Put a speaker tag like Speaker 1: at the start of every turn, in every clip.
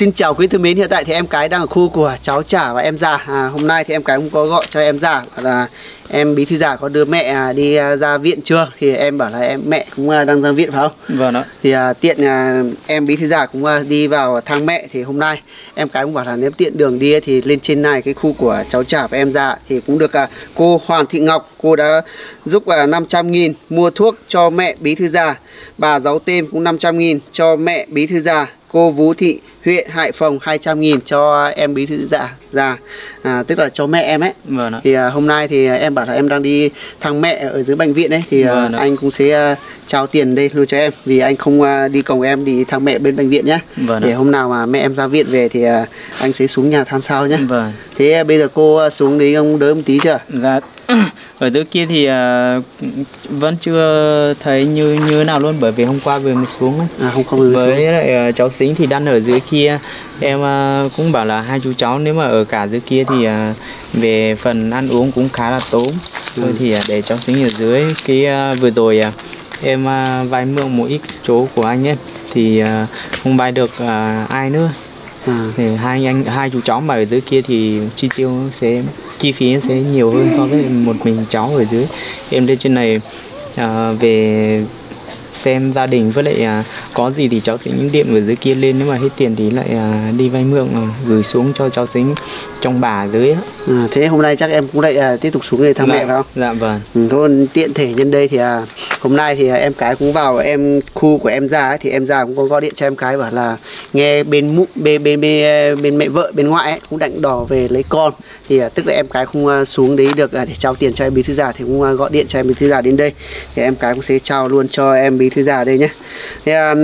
Speaker 1: Xin chào quý thân mến, hiện tại thì em cái đang ở khu của cháu trả và em già. À, Hôm nay thì em cái cũng có gọi cho em già là em bí thư già có đưa mẹ à, đi à, ra viện chưa? Thì em bảo là em mẹ cũng à, đang ra viện phải không?
Speaker 2: Vâng ạ.
Speaker 1: Thì à, tiện à, em bí thư già cũng đi vào thang mẹ Thì hôm nay em cái cũng bảo là nếu tiện đường đi thì lên trên này cái khu của cháu trả và em già Thì cũng được à, cô Hoàng Thị Ngọc, cô đã giúp à, 500 nghìn mua thuốc cho mẹ bí thư già. Bà giáo tên cũng 500 nghìn cho mẹ bí thư già. Cô Vũ Thị huyện Hải Phòng 200 nghìn cho em bí thư dạ già à, tức là cho mẹ em ấy.
Speaker 2: Vâng ạ.
Speaker 1: Thì à, hôm nay thì à, em bảo là em đang đi thăm mẹ ở dưới bệnh viện ấy thì à,
Speaker 2: Vâng ạ.
Speaker 1: anh cũng sẽ à, trao tiền đây luôn cho em. Vì anh không à, đi cùng em đi thăm mẹ bên bệnh viện nhé.
Speaker 2: Vâng
Speaker 1: để hôm nào mà mẹ em ra viện về thì à, anh sẽ xuống nhà than sao nhé.
Speaker 2: Vâng.
Speaker 1: Thế à, bây giờ cô à, xuống đấy ông đỡ một tí chưa?
Speaker 2: Dạ Ở dưới kia thì à, vẫn chưa thấy như như nào luôn bởi vì hôm qua vừa mới xuống ấy.
Speaker 1: à không được xuống.
Speaker 2: với lại à, cháu xính thì đang ở dưới kia em à, cũng bảo là hai chú cháu nếu mà ở cả dưới kia thì à, về phần ăn uống cũng khá là tốn thôi
Speaker 1: Ừ.
Speaker 2: thì à, để cháu xính ở dưới cái à, vừa rồi à, em à, vay mượn một ít chỗ của anh ấy thì à, không vay được à, ai nữa
Speaker 1: à,
Speaker 2: thì hai anh hai chú cháu mà ở dưới kia thì chi tiêu sẽ chi phí sẽ nhiều hơn so với một mình cháu ở dưới. Em lên trên này à, về xem gia đình với lại à, có gì thì cháu những điện ở dưới kia lên. Nếu mà hết tiền thì lại à, đi vay mượn à, gửi xuống cho cháu tính trong bà dưới á.
Speaker 1: à, thế hôm nay chắc em cũng lại à, tiếp tục xuống để thăm mẹ phải không?
Speaker 2: dạ vâng.
Speaker 1: Ừ, thôi tiện thể nhân đây thì à, hôm nay thì à, em cái cũng vào em khu của em già ấy, thì em già cũng có gọi điện cho em cái bảo là nghe bên mụ bên bên bên, bên mẹ vợ bên ngoại ấy, cũng đạnh đỏ về lấy con. Thì à, tức là em cái không à, xuống đấy được à, để trao tiền cho em bí thư già thì cũng à, gọi điện cho em bí thư già đến đây. Thì em cái cũng sẽ trao luôn cho em bí thư già đây nhé. Thì à,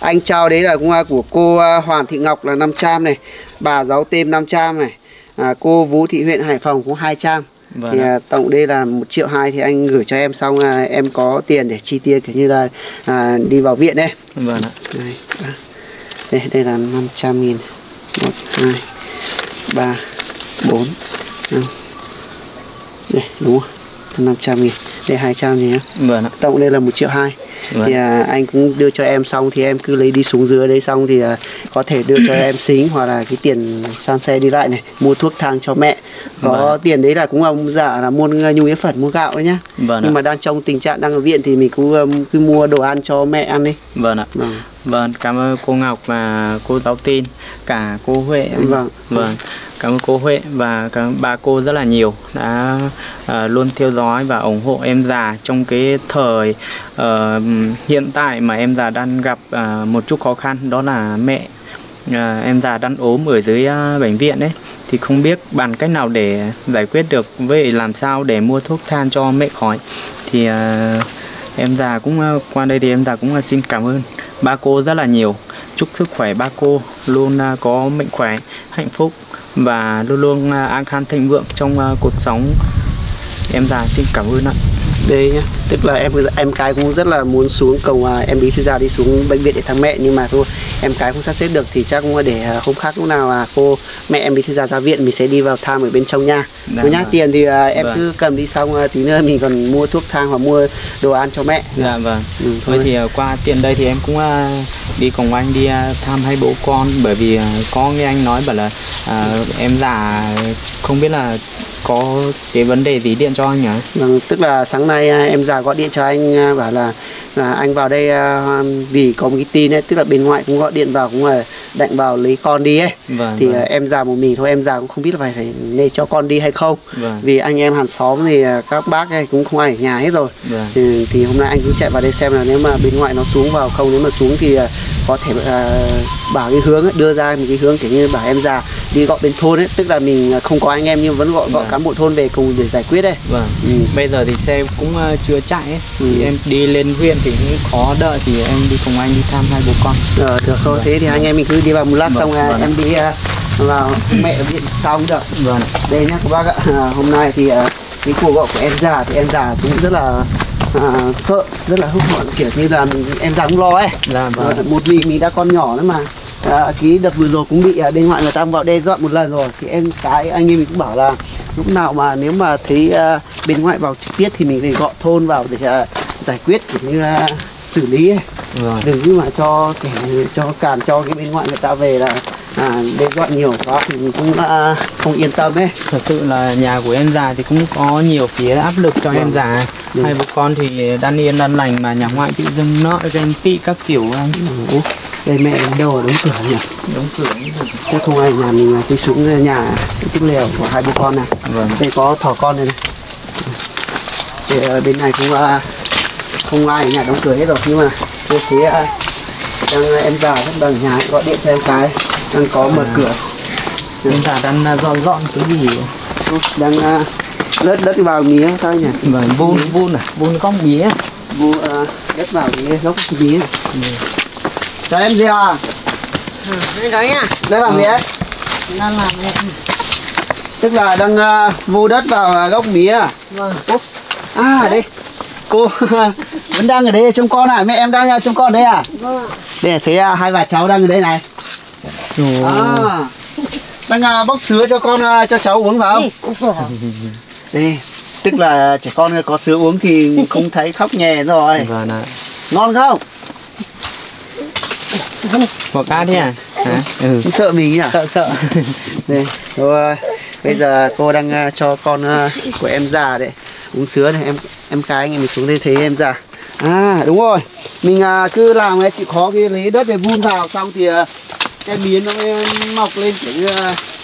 Speaker 1: anh trao đấy là cũng à, của cô à, Hoàng Thị Ngọc là 500 này bà giáo tem 500 này à, cô Vũ Thị huyện Hải Phòng cũng 200
Speaker 2: vâng
Speaker 1: thì à, tổng đây là một triệu hai thì anh gửi cho em xong à, em có tiền để chi tiêu kiểu như là à, đi vào viện đây.
Speaker 2: Vâng ạ.
Speaker 1: Đây, ba. Đây đây là 500 nghìn. Một hai ba bốn năm. Đây đúng không? 500 nghìn. Đây 200 gì nhá.
Speaker 2: Vâng
Speaker 1: tổng đây là một triệu hai.
Speaker 2: Vâng.
Speaker 1: Thì à, anh cũng đưa cho em xong thì em cứ lấy đi xuống dưới đây xong thì à, có thể đưa cho em xính hoặc là cái tiền san xe đi lại này mua thuốc thang cho mẹ có
Speaker 2: Vâng.
Speaker 1: tiền đấy là cũng là giả là mua nhu yếu phẩm mua gạo đấy nhá
Speaker 2: vâng ạ
Speaker 1: nhưng mà đang trong tình trạng đang ở viện thì mình cứ um, cứ mua đồ ăn cho mẹ ăn đi
Speaker 2: vâng ạ
Speaker 1: vâng
Speaker 2: Vâng, cảm ơn cô Ngọc và cô giáo tin, cả cô Huệ.
Speaker 1: Vâng.
Speaker 2: Vâng, cảm ơn cô Huệ và ơn ba cô rất là nhiều đã à, luôn theo dõi và ủng hộ em già trong cái thời ờ, hiện tại mà em già đang gặp à, một chút khó khăn đó là mẹ à, em già đang ốm ở dưới à, bệnh viện đấy thì không biết bàn cách nào để giải quyết được. Với làm sao để mua thuốc than cho mẹ khỏi? Thì uh, em già cũng uh, qua đây thì em già cũng uh, xin cảm ơn ba cô rất là nhiều. Chúc sức khỏe ba cô luôn uh, có mệnh khỏe hạnh phúc và luôn luôn uh, an khang thịnh vượng trong uh, cuộc sống. Em già xin cảm ơn ạ
Speaker 1: đây nhá tức là em em cái cũng rất là muốn xuống cầu à, em bí thư gia đi xuống bệnh viện để thăm mẹ nhưng mà thôi em cái không sắp xếp được thì chắc cũng để à, hôm khác lúc nào à cô mẹ em bí thư gia ra viện mình sẽ đi vào thăm ở bên trong nha
Speaker 2: Dạ
Speaker 1: Thôi nhá
Speaker 2: vâng.
Speaker 1: tiền thì à, em
Speaker 2: Vâng.
Speaker 1: cứ cầm đi xong à, tí nữa mình còn mua thuốc thang hoặc mua đồ ăn cho mẹ
Speaker 2: dạ vâng
Speaker 1: ừ,
Speaker 2: thôi thì à, qua tiện đây thì em cũng à, đi cùng anh đi à, thăm hai bố con bởi vì à, có nghe anh nói bảo là à, em già không biết là có cái vấn đề gì điện cho anh nhỉ
Speaker 1: Vâng, tức là sáng nay à, em già gọi điện cho anh à, bảo là là anh vào đây à, vì có một cái tin ấy, tức là bên ngoại cũng gọi điện vào cũng là định vào lấy con đi ấy.
Speaker 2: vâng
Speaker 1: Thì
Speaker 2: vâng,
Speaker 1: em già một mình thôi em già cũng không biết là phải phải nên cho con đi hay không.
Speaker 2: vâng
Speaker 1: Vì anh em hàng xóm thì các bác ấy cũng không ai ở nhà hết rồi.
Speaker 2: vâng
Speaker 1: Thì, thì hôm nay anh cũng chạy vào đây xem là nếu mà bên ngoại nó xuống vào không nếu mà xuống thì có thể à, bảo cái hướng ấy, đưa ra một cái hướng kiểu như bảo em già đi gọi bên thôn ấy. Tức là mình à, không có anh em nhưng vẫn gọi gọi
Speaker 2: Vâng.
Speaker 1: cán bộ thôn về cùng để giải quyết đây
Speaker 2: vâng.
Speaker 1: Ừ.
Speaker 2: bây giờ thì xe cũng à, chưa chạy ấy.
Speaker 1: Ừ.
Speaker 2: thì em đi lên huyện thì cũng khó đợi thì em đi cùng anh đi thăm hai bố con.
Speaker 1: Ờ, được thôi. Thế thì anh em mình cứ đi vào một lát
Speaker 2: Vâng,
Speaker 1: xong à,
Speaker 2: vâng.
Speaker 1: em đi à, vào mẹ viện cũng được.
Speaker 2: Vâng.
Speaker 1: Đây nhá các bác ạ. À, hôm nay thì à, cái cuộc gọi của em già thì em già cũng rất là à, sợ rất là hốt hoảng kiểu như là mình, em già cũng lo ấy.
Speaker 2: Dạ
Speaker 1: Ờ,
Speaker 2: vâng.
Speaker 1: Một mình mình đã con nhỏ nữa mà à, cái đợt vừa rồi cũng bị à, bên ngoại người ta vào đe dọa một lần rồi. Thì em cái anh em mình cũng bảo là lúc nào mà nếu mà thấy à, bên ngoại vào trực tiếp thì mình phải gọi thôn vào để à, giải quyết kiểu như là xử lý ấy.
Speaker 2: Vâng
Speaker 1: đừng như mà cho kẻ cho cản cho cái bên ngoại người ta về là à, đe dọa nhiều quá thì mình cũng à, không yên tâm ấy.
Speaker 2: Thật sự là nhà của em già thì cũng có nhiều phía áp lực cho em
Speaker 1: Vâng.
Speaker 2: già.
Speaker 1: Ừ.
Speaker 2: hai bố con thì đan yên đan lành mà nhà ngoại tự dưng nợ ghen tị các kiểu anh
Speaker 1: Ủa, đây mẹ em đâu ở đóng cửa nhỉ?
Speaker 2: Đóng cửa.
Speaker 1: Chắc không ai nhà mình đi xuống nhà cái lều của hai bố con này.
Speaker 2: Vâng.
Speaker 1: Đây có thỏ con này này. Thì ở bên này cũng à, không ai ở nhà đóng cửa hết rồi. Nhưng mà về phía à, đang em già rất đang ở nhà gọi điện cho em cái đang có mở cửa.
Speaker 2: Em già đang à, dọn dọn cái gì?
Speaker 1: Đang à, đất đất vào mía sao nhỉ.
Speaker 2: Vâng vun vun à? Vun góc mía.
Speaker 1: Vu à, đất vào mía gốc mía. Chào em gì à?
Speaker 3: Đây đó nha,
Speaker 1: đây vào mía.
Speaker 3: Đang làm này.
Speaker 1: tức là đang uh, vu đất vào gốc mía. À
Speaker 3: Vâng.
Speaker 1: Ủa? à đây. Cô vẫn đang ở đây trông con à? Mẹ em đang trông con đấy à?
Speaker 3: Vâng.
Speaker 1: đây thấy à, hai bà cháu đang ở đây này à, đang à, bóc sứa cho con à, cho cháu uống vào
Speaker 3: Đi, sữa.
Speaker 1: đây tức là trẻ con có sứa uống thì không thấy khóc nhè rồi.
Speaker 2: Vâng ạ.
Speaker 1: Ngon không?
Speaker 2: Có cá thế à? Hả? Ừ.
Speaker 1: Không sợ mình nhỉ?
Speaker 2: Sợ sợ.
Speaker 1: Đây rồi bây giờ cô đang à, cho con à, của em già đấy uống sứa này. Em em cái anh mình xuống đây thấy em già. À đúng rồi. Mình à, cứ làm cái chịu khó cái lấy đất để vun vào xong thì à, cái miến nó mới mọc lên kiểu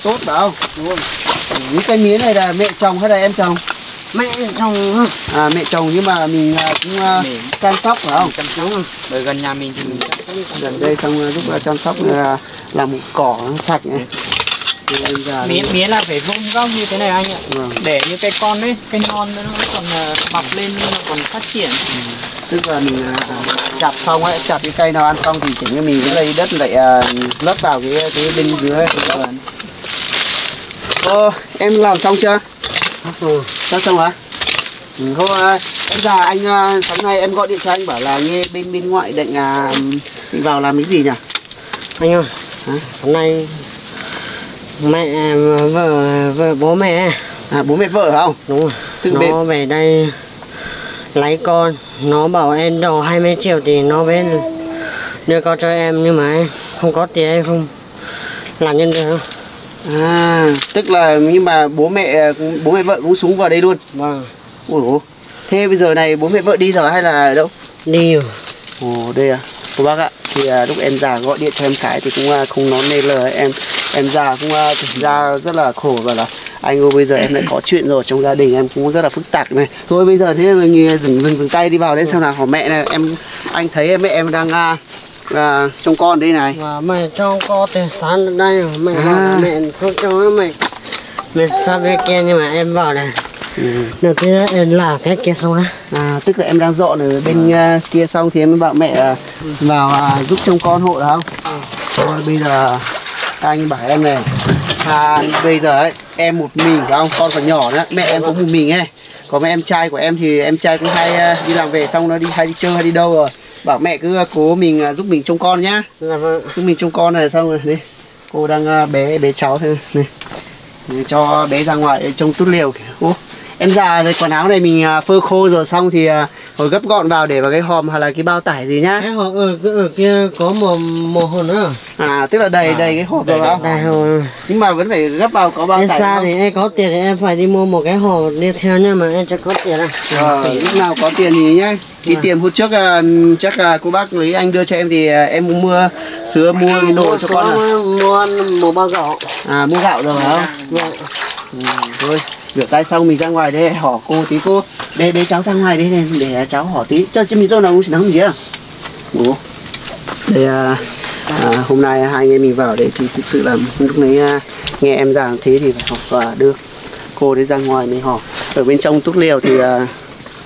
Speaker 1: tốt phải không đúng không? Những cái miến này là mẹ trồng hay là em trồng
Speaker 3: Mẹ chồng
Speaker 1: à mẹ trồng nhưng mà mình cũng
Speaker 2: Mình
Speaker 1: chăm sóc phải không?
Speaker 2: Chăm sóc. Bởi gần nhà mình thì
Speaker 1: gần đây xong lúc là chăm sóc là làm cỏ sạch này.
Speaker 2: Mía mía là phải vun góc như thế này anh ạ.
Speaker 1: Vâng.
Speaker 2: để như cây con ấy cây non nó còn à, mọc lên nó còn phát triển
Speaker 1: tức là mình à, chặt xong ấy chặt cái cây nào ăn xong thì kiểu như mình cứ lấy đất lại à, lấp vào cái cái bên dưới ấy. Ô, em làm xong chưa ừ. sắp xong hả ừ, không à, em già anh à, sáng nay em gọi điện cho anh bảo là nghe bên bên ngoại định à, định vào làm cái gì nhỉ
Speaker 3: Anh ơi,
Speaker 1: Hả?
Speaker 3: hôm nay mẹ vợ vợ bố mẹ
Speaker 1: à bố mẹ vợ không
Speaker 3: đúng rồi
Speaker 1: Tức
Speaker 3: nó
Speaker 1: bên-
Speaker 3: về đây lấy con. Nó bảo em đầu 20 triệu thì nó bên đưa con cho em nhưng mà em không có tiền em không làm nhân được
Speaker 1: à tức là nhưng mà bố mẹ bố mẹ vợ cũng xuống vào đây luôn?
Speaker 3: Vâng.
Speaker 1: Ủa dồi. thế bây giờ này bố mẹ vợ đi rồi hay là ở đâu?
Speaker 3: Đi rồi.
Speaker 1: Ồ đây à. Cô bác ạ thì à, lúc em già gọi điện cho em cái thì cũng à, không nói nên lời. Em em già cũng à, thực ra rất là khổ và là anh ơi bây giờ em lại có chuyện rồi trong gia đình em cũng rất là phức tạp này. Thôi bây giờ thế mình dừng dừng dừng tay đi vào đấy xem nào. Hỏi mẹ này em anh thấy mẹ em đang à, à, trông con đây này.
Speaker 3: Và mẹ cho con tiền sáng đây mẹ
Speaker 1: À.
Speaker 3: là mẹ không cho mẹ mẹ sang bên kia nhưng mà em bảo này
Speaker 1: ừ.
Speaker 3: được cái em làm cái kia xong đó
Speaker 1: à, tức là em đang dọn ở bên à, kia xong thì em bảo mẹ à, vào à, giúp trông con hộ được không? Thôi bây giờ anh bảo em này à, bây giờ ấy em một mình phải không con còn nhỏ nữa. Mẹ em cũng một mình ấy. Còn mấy em trai của em thì em trai cũng hay à, đi làm về xong nó đi hay đi chơi hay đi đâu rồi. Bảo mẹ cứ à, cố mình à, giúp mình trông con nhá.
Speaker 3: Là vâng.
Speaker 1: Giúp mình trông con này xong rồi đi cô đang bé bé cháu thôi. Này cho bé ra ngoài trông tốt liều kìa. Em già này quần áo này mình à, phơi khô rồi xong thì à, hồi gấp gọn vào để vào cái hòm hoặc là cái bao tải gì nhá.
Speaker 3: Cái hộp ở, ở kia có một một hộp nữa.
Speaker 1: À tức là đầy
Speaker 2: À,
Speaker 1: đầy cái hộp
Speaker 2: đầy
Speaker 1: rồi
Speaker 2: đầy
Speaker 1: không?
Speaker 3: đây rồi
Speaker 1: nhưng mà vẫn phải gấp vào có bao
Speaker 3: em
Speaker 1: tải
Speaker 3: xa thì em có tiền thì em phải đi mua một cái hộp đi theo nhưng mà em chưa có tiền à.
Speaker 1: Ờ, lúc nào có tiền thì nhá. Cái tiền hôm trước à, chắc là cô bác lấy anh đưa cho em thì à, em cũng mua sữa mua cái đồ cho con à.
Speaker 3: mua một bao gạo.
Speaker 1: À mua gạo rồi không?
Speaker 3: Vâng.
Speaker 1: Ừ, thôi rửa tay xong mình ra ngoài đây hỏi cô tí cô để để cháu ra ngoài đây này để cháu hỏi tí. Cho cho mình tôi nào cũng chỉ nóng gì à bố đây à, à, hôm nay hai anh em mình vào đây thì thực sự là lúc nãy à, nghe em giảng thế thì phải học và đưa cô đấy ra ngoài mình hỏi. Ở bên trong túc liều thì à,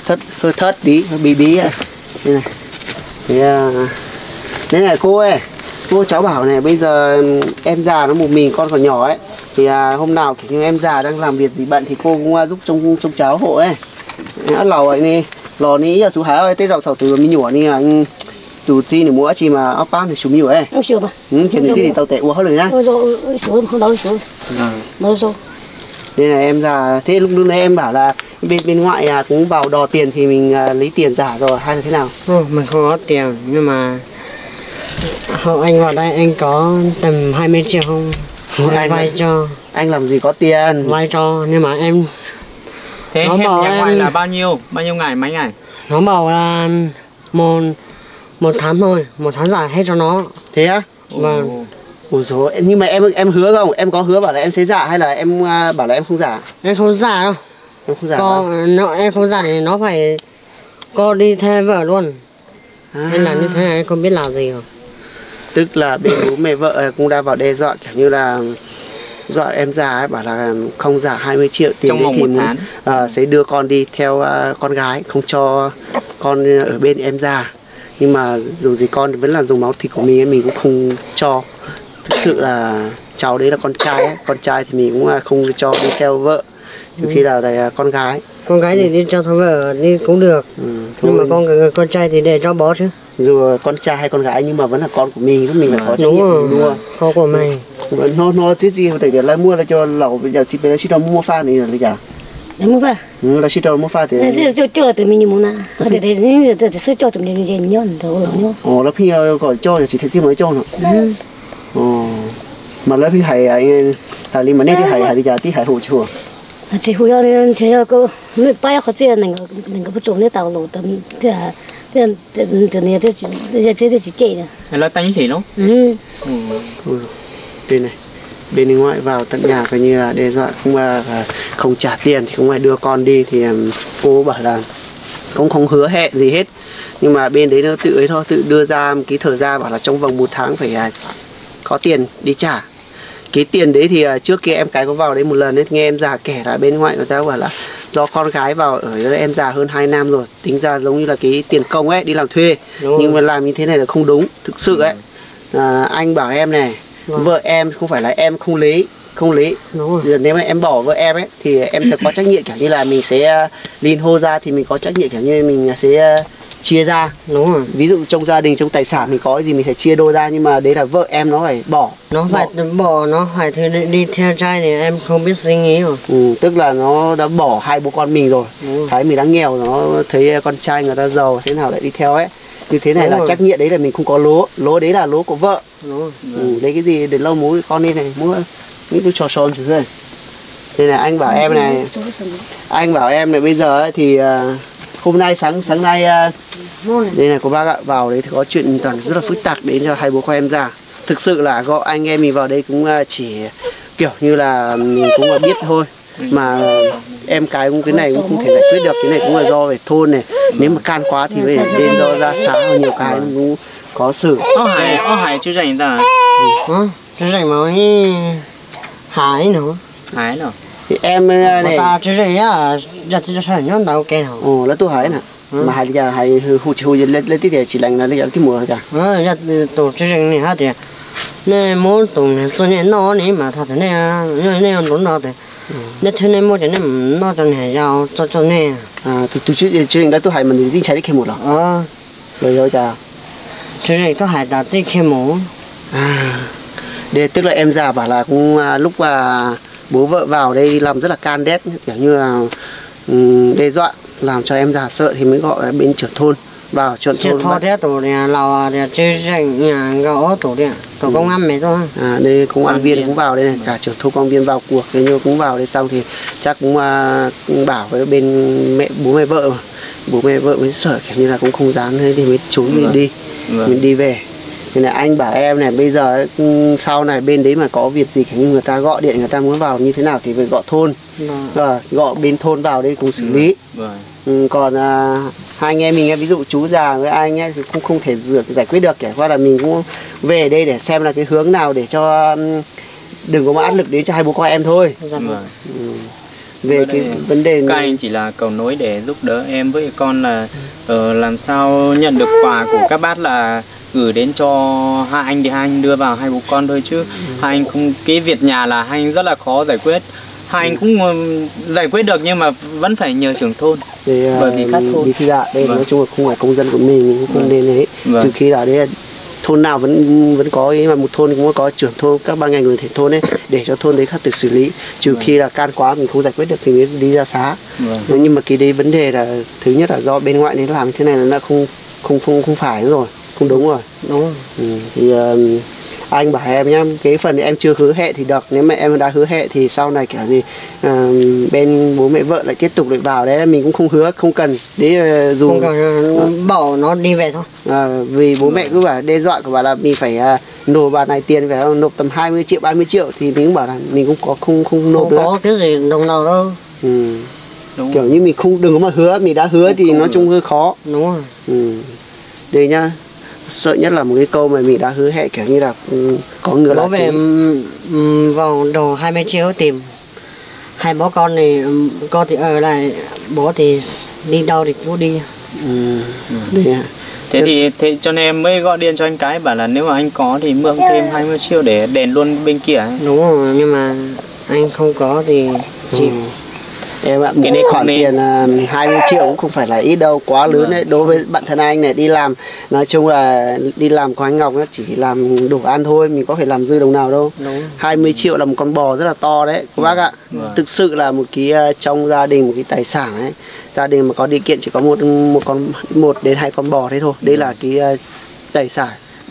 Speaker 1: thất hơi thất tí hơi bí bí à đây này. Thế à, đây này cô ơi. Cô cháu bảo này bây giờ em già nó một mình con còn nhỏ ấy thì à, hôm nào kiểu như em già đang làm việc gì bận thì cô cũng à, giúp trông trông cháu hộ ấy. Lầu ấy nè lò ní ở chú há ơi tết dọc thầu từ mình nhủa nè anh dù chi nữa múa chi mà áo pam thì chúng nhiều ấy.
Speaker 3: Em sửa mà.
Speaker 1: Ừ chuyện này thì tàu tệ uống hết rồi
Speaker 3: ôi rồi sửa không đâu sửa đâu rồi
Speaker 1: nên là em già thế lúc lúc nãy em bảo là bên bên ngoại à, cũng vào đò tiền thì mình à, lấy tiền giả rồi hay là thế nào?
Speaker 3: Ừ, mình không có tiền nhưng mà Hậu anh vào đây anh có tầm 20 triệu không?
Speaker 1: Anh
Speaker 3: Anh vay cho,
Speaker 1: anh làm gì có tiền
Speaker 3: vay cho nhưng mà em
Speaker 2: thế
Speaker 3: Nó
Speaker 2: hẹn
Speaker 3: bảo
Speaker 2: nhà ngoại
Speaker 3: em-
Speaker 2: là bao nhiêu bao nhiêu ngày mấy ngày
Speaker 3: nó bảo là một một tháng thôi, một tháng giải hết cho nó.
Speaker 1: thế á
Speaker 3: Vâng.
Speaker 2: Ồ.
Speaker 1: Ủa số nhưng mà em em hứa không em có hứa bảo là em sẽ giả hay là em à, bảo là em không giả
Speaker 3: Em không giả đâu.
Speaker 1: em không giả
Speaker 3: Con nó em không giả thì nó phải co đi theo vợ luôn.
Speaker 1: à.
Speaker 3: Nên là như thế này em không biết làm gì rồi.
Speaker 1: Tức là bên bố mẹ vợ cũng đã vào đe dọa kiểu như là dọa em già ấy bảo là không giả 20 triệu tiền
Speaker 2: trong
Speaker 1: đấy
Speaker 2: vòng
Speaker 1: thì muốn
Speaker 2: tháng
Speaker 1: à, sẽ đưa con đi theo à, con gái không cho con ở bên em già nhưng mà dù gì con vẫn là dùng máu thịt của mình ấy, mình cũng không cho thực sự là cháu đấy là con trai ấy. con trai thì mình cũng à, không cho đi theo vợ trừ khi là là con gái
Speaker 3: Con gái thì đi cho thằng vợ đi cũng được.
Speaker 1: ừ,
Speaker 3: Nhưng mà
Speaker 1: thôi.
Speaker 3: con con trai thì để cho bó chứ
Speaker 1: dù con trai hay con gái nhưng mà vẫn là con của mình mình phải có trách nhiệm mình mua.
Speaker 3: con của mày.
Speaker 1: nó nó thế gì mà tại vì là mua là cho lẩu bây giờ chỉ bây giờ chỉ mua pha này là gì
Speaker 4: mua pha?
Speaker 1: Ừ là chỉ đâu mua pha thì
Speaker 4: là cho cho tụi mình mua na để để để để để cho tụi mình để nhon đâu nhon
Speaker 1: ồ lớp phi gọi cho chỉ thấy gì mới cho nữa vâng. Ừ. ồ. Mà lớp phi hay anh hay liên mà nét thì hay hay đi giờ thì hay hồ chùa
Speaker 4: Chị hồ cho nên chỉ có mấy bài học chơi này cái này cái bộ này tao lột tầm từ từ từ này tôi chỉ giờ tôi chỉ chạy rồi
Speaker 2: Đấy tay như thế nó
Speaker 4: ừ.
Speaker 1: ừ. đây này bên nước ngoại vào tận nhà coi như là đe dọa không mà không trả tiền thì không phải đưa con đi thì cô bảo là cũng không hứa hẹn gì hết nhưng mà bên đấy nó tự ấy thôi tự đưa ra một cái thời gian bảo là trong vòng một tháng phải có tiền đi trả cái tiền đấy thì trước kia em cái có vào đấy một lần ấy nghe em già kể là bên ngoại người ta bảo là do con gái vào ở em già hơn 2 năm rồi. Tính ra giống như là cái tiền công ấy đi làm thuê.
Speaker 3: Đúng
Speaker 1: nhưng mà làm như thế này là không đúng thực sự ấy. À, anh bảo em này
Speaker 3: Vâng.
Speaker 1: vợ em không phải là em không lấy không lấy.
Speaker 3: Đúng rồi.
Speaker 1: Nếu mà em bỏ vợ em ấy thì em sẽ có trách nhiệm kiểu như là mình sẽ uh, liên hô ra thì mình có trách nhiệm kiểu như mình sẽ uh, chia ra
Speaker 3: Đúng rồi.
Speaker 1: ví dụ trong gia đình trong tài sản mình có gì mình phải chia đôi ra nhưng mà đấy là vợ em nó phải bỏ
Speaker 3: Nó phải bỏ nó phải thế đi theo trai thì em không biết suy nghĩ rồi.
Speaker 1: ừ, tức là nó đã bỏ hai bố con mình rồi thấy mình đang nghèo nó thấy con trai người ta giàu thế nào lại đi theo ấy như thế này
Speaker 3: Đúng
Speaker 1: là
Speaker 3: rồi.
Speaker 1: trách nhiệm đấy là mình không có lố lố đấy là lố của vợ
Speaker 3: Đúng rồi.
Speaker 1: ừ, lấy cái gì để lâu múi con đi này múa những cái trò son thử rồi đây là anh bảo em này anh bảo em này bây giờ ấy, thì à, hôm nay sáng sáng nay à, đây này cô bác ạ vào đấy thì có chuyện toàn rất là phức tạp đến cho hai bố con em ra. Thực sự là gọi anh em mình vào đây cũng à, chỉ kiểu như là mình cũng là biết thôi. Mà em cái cũng cái này cũng không thể giải quyết được cái này cũng là do về thôn này. Nếu mà can quá thì phải đến do ra xã nhiều cái cũng có xử
Speaker 2: Ô hải, ô hải chú dành ta?
Speaker 3: Chú rảnh mà Hải nữa.
Speaker 2: Hải nào
Speaker 1: thì em à,
Speaker 3: Mà
Speaker 1: này
Speaker 3: ta chú rảnh á, giờ chú rảnh nhón đầu kê nào.
Speaker 1: ồ là tôi hỏi nè. Mà hai giờ hai hụt hụt lên lên tí thì chỉ lành là lấy tí mùa chả
Speaker 3: Ờ, giờ tổ chú rảnh này hả thì? Nè mỗi tổ này cho nên nó này mà thật này à, nè nè nó nó thì. Nè thế này mỗi cái này nó cho này giao cho cho nè.
Speaker 1: à tôi tôi chuyện chuyện đó tôi hỏi mình đi chạy đi kia một lần.
Speaker 3: Ờ,
Speaker 1: rồi rồi chả
Speaker 3: chú rảnh có hải đạt đi khi mổ.
Speaker 1: à để tức là em già bảo là cũng à, lúc mà bố vợ vào đây làm rất là can đét kiểu như là ừm, đe dọa làm cho em già sợ thì mới gọi bên trưởng thôn vào trưởng
Speaker 3: Chứ
Speaker 1: thôn
Speaker 3: thôi thế tổ này lào chú rảnh nhà gõ tổ đi, tổ công an mấy thôi.
Speaker 1: à đây công an viên cũng vào đây này cả trưởng thôn công an viên vào cuộc thế nhưng cũng vào đây xong thì chắc cũng, à, cũng bảo với bên mẹ bố mẹ vợ mà. Bố mẹ vợ mới sợ kiểu như là cũng không dám thế thì mới trốn mình
Speaker 2: Vâng.
Speaker 1: đi.
Speaker 2: Vâng.
Speaker 1: mình đi về thì là anh bảo em này bây giờ ừ, sau này bên đấy mà có việc gì người ta gọi điện người ta muốn vào như thế nào thì phải gọi thôn.
Speaker 3: Vâng.
Speaker 1: Ờ, gọi bên thôn vào đây cùng xử lý.
Speaker 2: Vâng
Speaker 1: ừ, còn à, hai anh em mình ấy, ví dụ chú già với anh ấy thì cũng không thể rửa giải quyết được kể qua là mình cũng về đây để xem là cái hướng nào để cho đừng có mà áp lực đến cho hai bố con em thôi.
Speaker 3: Vâng.
Speaker 2: Vâng.
Speaker 1: Về cái vấn đề
Speaker 2: Các anh chỉ là cầu nối để giúp đỡ em với con là ờ, làm sao nhận được quà của các bác là gửi đến cho hai anh thì hai anh đưa vào hai bố con thôi chứ. Hai anh không cái việc nhà là hai anh rất là khó giải quyết. Hai anh cũng ừm, giải quyết được nhưng mà vẫn phải nhờ trưởng thôn.
Speaker 1: Để à,
Speaker 2: Bởi vì khác thôn.
Speaker 1: bí thư dạ đây
Speaker 2: Vâng.
Speaker 1: nói chung là không phải công dân của mình không nên ấy
Speaker 2: Vâng.
Speaker 1: trừ khi là đấy thôn nào vẫn vẫn có ý mà một thôn cũng có trưởng thôn các ban ngành người thể thôn ấy để cho thôn đấy khác tự xử lý. Trừ khi là can quá mình không giải quyết được thì mới đi ra xá.
Speaker 2: Vâng.
Speaker 1: Nếu nhưng mà cái đấy vấn đề là thứ nhất là do bên ngoại này làm thế này là nó không không không không phải rồi không đúng rồi
Speaker 3: đúng rồi.
Speaker 1: ừ. thì ờ, anh bảo em nhá cái phần em chưa hứa hẹn thì được nếu mà em đã hứa hẹn thì sau này kiểu gì ờ, bên bố mẹ vợ lại tiếp tục lại vào đấy mình cũng không hứa không cần đấy ờ, dù
Speaker 3: không cần bảo nó đi về thôi
Speaker 1: À, vì bố mẹ cứ bảo đe dọa của bảo là mình phải à, nộp bà này tiền phải nộp tầm 20 triệu 30 triệu thì mình cũng bảo là mình cũng có không không nộp
Speaker 3: không
Speaker 1: nữa
Speaker 3: có cái gì đồng nào đâu
Speaker 1: ừ.
Speaker 2: đúng
Speaker 1: kiểu
Speaker 2: rồi.
Speaker 1: như mình không đừng có mà hứa mình đã hứa thì nói chung hơi khó
Speaker 3: đúng rồi
Speaker 1: ừ. đây nhá sợ nhất là một cái câu mà mình đã hứa hẹn kiểu như là ừ, có người
Speaker 3: bố về ừm, vào đầu 20 triệu tìm hai bố con thì con thì ở lại bố thì đi đâu thì cũng đi
Speaker 1: ừ. đây nhá.
Speaker 2: thế thì thế cho nên em mới gọi điện cho anh cái bảo là nếu mà anh có thì mượn thêm 20 triệu để đền luôn bên kia ấy.
Speaker 3: đúng rồi nhưng mà anh không có thì chỉ
Speaker 1: Ừ. Em ạ, một
Speaker 2: Cái này
Speaker 1: khoản
Speaker 2: nên.
Speaker 1: tiền à, 20 triệu cũng không phải là ít đâu, quá lớn
Speaker 2: Vâng.
Speaker 1: đấy. Đối với bạn thân anh này đi làm, nói chung là đi làm của anh Ngọc nó chỉ làm đủ ăn thôi, mình có thể làm dư đồng nào đâu.
Speaker 3: đúng
Speaker 1: 20 triệu là một con bò rất là to đấy, các bác ạ.
Speaker 2: Vâng.
Speaker 1: Thực sự là một cái à, trong gia đình một cái tài sản ấy. Gia đình mà có điều kiện chỉ có một một con một đến hai con bò thế thôi. Đây là cái à, tài sản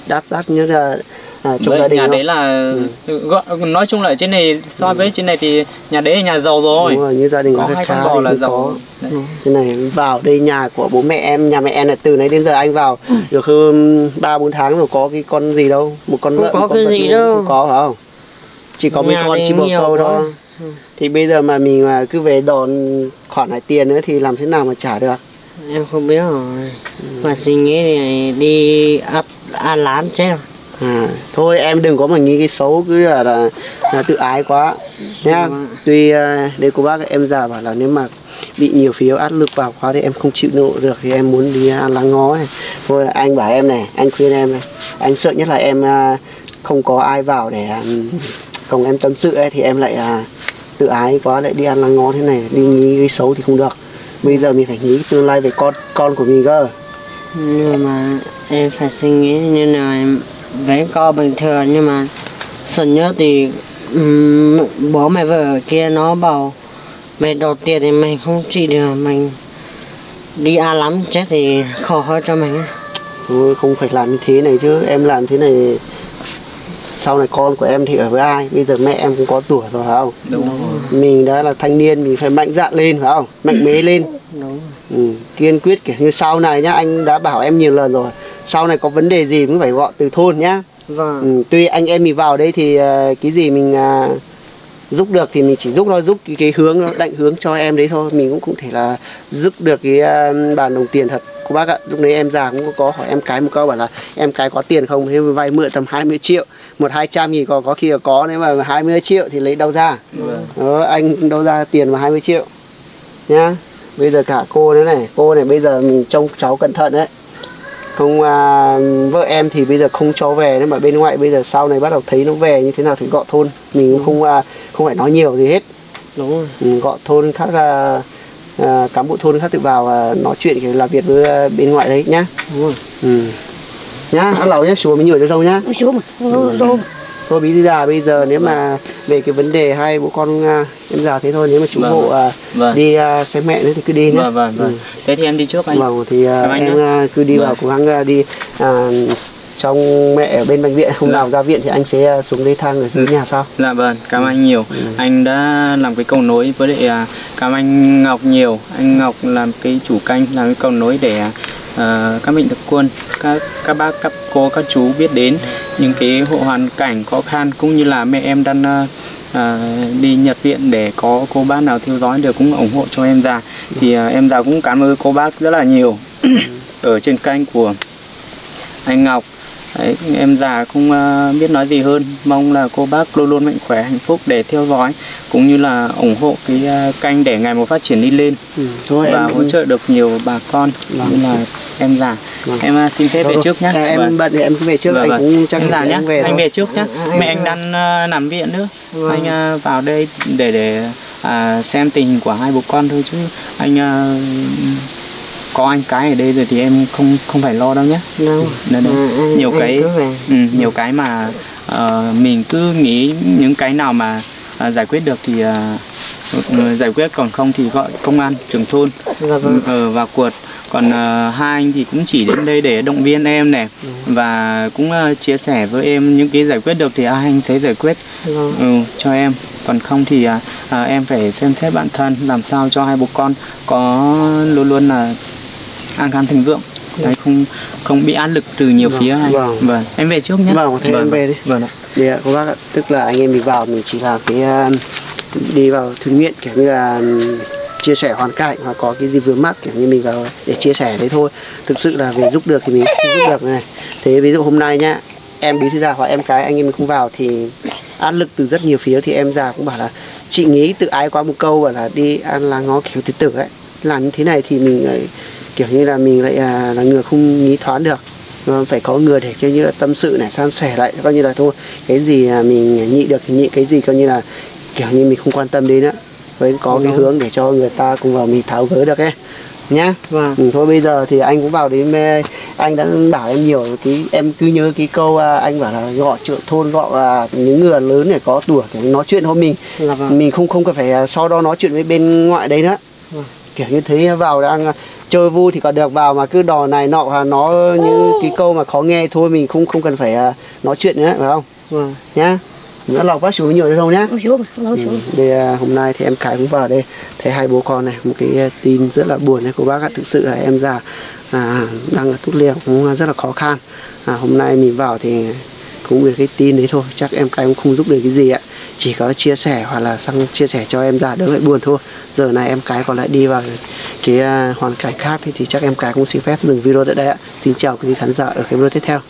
Speaker 1: đắt đắt nhất là à, trong
Speaker 2: Với
Speaker 1: gia đình.
Speaker 2: nhà đấy là gọi nói chung là trên này so với trên này thì nhà đấy là nhà giàu rồi
Speaker 1: Đúng rồi, như gia đình
Speaker 2: có
Speaker 1: có
Speaker 2: hai
Speaker 1: khá
Speaker 2: con bò là giàu
Speaker 1: có.
Speaker 2: Đấy.
Speaker 1: Thế này vào đây nhà của bố mẹ em, nhà mẹ em là từ nãy đến giờ anh vào được hơn 3 4 tháng rồi có cái con gì đâu, một con
Speaker 3: Không
Speaker 1: lợn,
Speaker 3: có
Speaker 1: một con
Speaker 3: cái gì đâu.
Speaker 1: Không có phải không? Chỉ có mấy con
Speaker 3: đấy
Speaker 1: chim bồ câu thôi. Thì bây giờ mà mình mà cứ về đòn khoản này tiền nữa thì làm thế nào mà trả được?
Speaker 3: em không biết rồi mà suy nghĩ thì đi ăn ăn lán chết rồi
Speaker 1: À, thôi em đừng có mà nghĩ cái xấu cứ là, là, là tự ái quá nhá. Tuy uh, đây cô bác em già bảo là nếu mà bị nhiều phiếu áp lực vào quá thì em không chịu nổi được thì em muốn đi ăn lá ngó này. Thôi anh bảo em này, anh khuyên em này. Anh sợ nhất là em à, không có ai vào để cùng em tâm sự ấy thì em lại à, tự ái quá lại đi ăn lá ngó thế này, đi nghĩ cái xấu thì không được. Bây giờ mình phải nghĩ tương lai về con con của mình cơ.
Speaker 3: nhưng mà em phải suy nghĩ như là vẫn co bình thường nhưng mà sợ nhất thì ừm, bố mẹ vợ kia nó bảo mẹ đầu tiền thì mình không trị được mình đi ăn lắm chết thì khó hơn cho mình á.
Speaker 1: Thôi không phải làm như thế này chứ em làm thế này sau này con của em thì ở với ai? Bây giờ mẹ em cũng có tuổi rồi phải không?
Speaker 2: Đúng rồi.
Speaker 1: mình đã là thanh niên mình phải mạnh dạn lên phải không? Mạnh mẽ lên.
Speaker 3: Đúng
Speaker 1: ừ. kiên quyết kiểu như sau này nhá anh đã bảo em nhiều lần rồi sau này có vấn đề gì cũng phải gọi từ thôn nhá.
Speaker 3: Vâng.
Speaker 1: Ừ. tuy anh em mình vào đây thì ờ, cái gì mình à, giúp được thì mình chỉ giúp thôi giúp cái, cái hướng định hướng cho em đấy thôi. Mình cũng không thể là giúp được cái à, bàn đồng tiền thật. Cô bác ạ lúc đấy em già cũng có hỏi em cái một câu bảo là em cái có tiền không? Thế vay mượn tầm 20 triệu. Một hai trăm thì có có khi là có nếu mà 20 triệu thì lấy đâu ra?
Speaker 2: Vâng.
Speaker 1: đó, anh đâu ra tiền mà 20 triệu. Nhá. Bây giờ cả cô nữa này cô này bây giờ mình trông cháu cẩn thận đấy không à, vợ em thì bây giờ không cho về nhưng mà bên ngoại bây giờ sau này bắt đầu thấy nó về như thế nào thì gọi thôn. Mình cũng không à, không phải nói nhiều gì hết.
Speaker 3: Đúng rồi.
Speaker 1: Ừ, gọi thôn khác là à, cán bộ thôn khác tự vào à, nói chuyện thì làm việc với à, bên ngoại đấy nhá.
Speaker 3: Đúng rồi.
Speaker 1: Ừ. nhá ăn lẩu nhá xuống với nhiều cho râu nhá.
Speaker 4: Xuống rô.
Speaker 1: Thôi bí già bây giờ nếu mà về cái vấn đề hai bố con à, em già thế thôi nếu mà chú
Speaker 2: Vâng.
Speaker 1: hộ à,
Speaker 2: vâng
Speaker 1: đi à, xem mẹ nữa thì cứ đi nhá
Speaker 2: vâng vâng vâng thế thì em đi trước anh
Speaker 1: vâng thì
Speaker 2: anh
Speaker 1: em
Speaker 2: nhé.
Speaker 1: à, cứ đi
Speaker 2: Vâng.
Speaker 1: vào cố gắng đi à, trong mẹ ở bên bệnh viện hôm
Speaker 2: Vâng.
Speaker 1: nào ra viện thì anh sẽ xuống đây thang ở dưới nhà sau
Speaker 2: Dạ vâng, cảm ơn anh nhiều. Anh đã làm cái cầu nối với lại cảm ơn anh Ngọc nhiều. Anh Ngọc làm cái chủ kênh làm cái cầu nối để à, các bệnh thực quân, các các bác, các cô, các chú biết đến những cái hộ hoàn cảnh khó khăn cũng như là mẹ em đang à, đi nhập viện để có cô bác nào theo dõi được cũng ủng hộ cho em già. Thì à, em già cũng cảm ơn cô bác rất là nhiều. Ở trên kênh của anh Ngọc Đấy, em già không ờ, biết nói gì hơn mong là cô bác luôn luôn mạnh khỏe hạnh phúc để theo dõi cũng như là ủng hộ cái ờ, kênh để ngày một phát triển đi lên
Speaker 1: ừ. thôi
Speaker 2: và
Speaker 1: em
Speaker 2: hỗ trợ được nhiều bà con
Speaker 1: Vâng.
Speaker 2: như là em già
Speaker 1: Vâng.
Speaker 2: em ờ, xin phép
Speaker 1: Thôi
Speaker 2: về trước nhé
Speaker 1: À, em
Speaker 2: Vâng.
Speaker 1: bận thì em cứ về trước
Speaker 2: Vâng,
Speaker 1: anh
Speaker 2: vâng.
Speaker 1: cũng chắc
Speaker 2: già nhé
Speaker 1: về
Speaker 2: anh về trước nhé
Speaker 3: Anh-
Speaker 2: mẹ anh đang ờ, nằm viện nữa
Speaker 3: Vâng.
Speaker 2: anh ờ, vào đây để để à, xem tình hình của hai bố con thôi chứ anh ờ, có anh cái ở đây rồi thì em không không phải lo đâu nhé.
Speaker 3: Đâu.
Speaker 2: Là
Speaker 3: À, anh-
Speaker 2: nhiều cái ừ, nhiều cái mà ờ, mình cứ nghĩ những cái nào mà ờ, giải quyết được thì ừ, giải quyết còn không thì gọi công an trưởng thôn
Speaker 3: dạ vâng.
Speaker 2: ờ, vào cuộc. Còn ờ, hai anh thì cũng chỉ đến đây để động viên em này và cũng ờ, chia sẻ với em những cái giải quyết được thì hai anh sẽ giải quyết
Speaker 3: vâng.
Speaker 2: ừ, cho em. Còn không thì à, à, em phải xem xét bản thân làm sao cho hai bố con có luôn luôn là an khang thịnh vượng. Đấy không không bị áp lực từ nhiều
Speaker 1: Vâng,
Speaker 2: phía. anh
Speaker 1: vâng.
Speaker 2: vâng. Em về trước nhé.
Speaker 1: Vâng, thế em về đi.
Speaker 2: vâng ạ.
Speaker 1: Thì ạ, cô bác ạ, tức là anh em mình vào mình chỉ là cái ờ, đi vào thương nguyện kiểu như là chia sẻ hoàn cảnh hoặc có cái gì vướng mắc kiểu như mình vào để chia sẻ đấy thôi. Thực sự là về giúp được thì mình cũng giúp được này. Thế ví dụ hôm nay nhá em bí thư già hoặc em cái anh em mình không vào thì áp lực từ rất nhiều phía. Thì em già cũng bảo là chị nghĩ tự ái quá một câu bảo là đi ăn lá ngó kiểu tự tử ấy. Làm như thế này thì mình kiểu như là mình lại à, là người không nghĩ thoáng được. Phải có người để kiểu như là tâm sự này san sẻ lại coi như là thôi. Cái gì là mình nhị được thì nhị cái gì coi như là kiểu như mình không quan tâm đến nữa với có cái
Speaker 3: Đúng.
Speaker 1: hướng để cho người ta cùng vào mình tháo gỡ được ấy. Nhá.
Speaker 3: Vâng.
Speaker 1: Ừ, thôi bây giờ thì anh cũng vào đến anh đã bảo em nhiều cái em cứ nhớ cái câu à, anh bảo là gọi trợ thôn gọi là những người lớn để có tuổi để nói chuyện thôi. Mình
Speaker 3: là vâng.
Speaker 1: mình không không cần phải à, so đo nói chuyện với bên ngoại đấy nữa.
Speaker 3: Vâng.
Speaker 1: kiểu như thế vào đang chơi vui thì còn được vào mà cứ đò này nọ và nó những cái câu mà khó nghe thôi mình không không cần phải à, nói chuyện nữa phải không?
Speaker 3: Vâng
Speaker 1: nhá. Nó lọc bác chú nhiều được không nhá.
Speaker 4: Xuống không
Speaker 1: Ừ,
Speaker 4: xuống
Speaker 1: đây à, hôm nay thì em Khải cũng vào đây thấy hai bố con này một cái à, tin rất là buồn đấy cô bác ạ thực sự là em già à, đang ở thuốc liều cũng rất là khó khăn. À, hôm nay mình vào thì cũng được cái tin đấy thôi chắc em Khải cũng không giúp được cái gì ạ chỉ có chia sẻ hoặc là sang chia sẻ cho em già đỡ lại buồn thôi. Giờ này em cái còn lại đi vào cái à, hoàn cảnh khác thì, thì chắc em cái cũng xin phép dừng video tại đây ạ. Xin chào quý khán giả ở cái video tiếp theo.